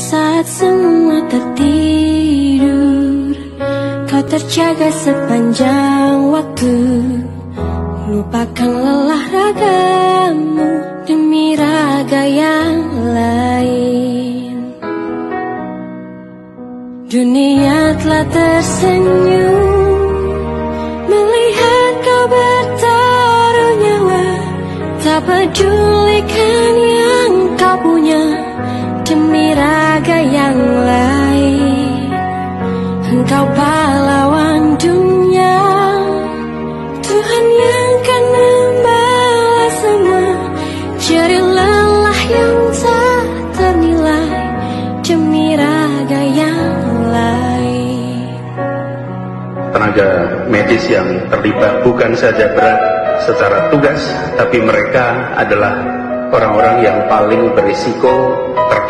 Saat semua tertidur Kau terjaga sepanjang waktu. Lupakan lelah ragamu Demi raga yang lain. Dunia telah tersenyum Melihat kau bertaruh nyawa Tak pedulikan Engkau pahlawan dunia. Tuhan yang kan membalas semua. Jari lelah yang tak ternilai Demi raga yang lain. Tenaga medis yang terlibat bukan saja berat secara tugas, tapi mereka adalah orang-orang yang paling berisiko terpapar.